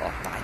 哦大